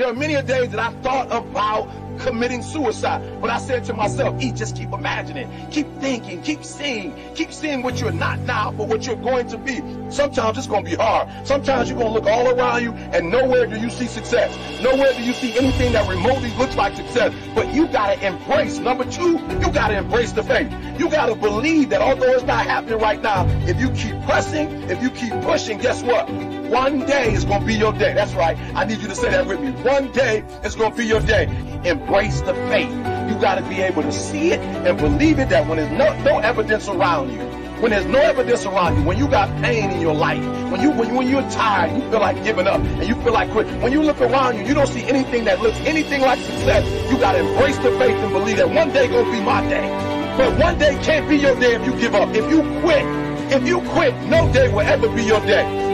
There are many a days that I thought about committing suicide. But I said to myself, E, just keep imagining, keep thinking, keep seeing, keep seeing what you're not now, but what you're going to be. Sometimes it's going to be hard. Sometimes you're going to look all around you and nowhere do you see success. Nowhere do you see anything that remotely looks like success. But you got to embrace. Number two, you got to embrace the faith. You got to believe that although it's not happening right now, if you keep pressing, if you keep pushing, guess what? One day is going to be your day. That's right. I need you to say that with me. One day is going to be your day. Embrace the faith. You got to be able to see it and believe it that when there's no, no evidence around you, when there's no evidence around you, when you got pain in your life, when you when, when you're tired, you feel like giving up, and you feel like quit. When you look around you, you don't see anything that looks anything like success. You got to embrace the faith and believe that one day gonna be my day. But one day can't be your day if you give up. If you quit, if you quit, no day will ever be your day.